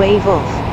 wave off.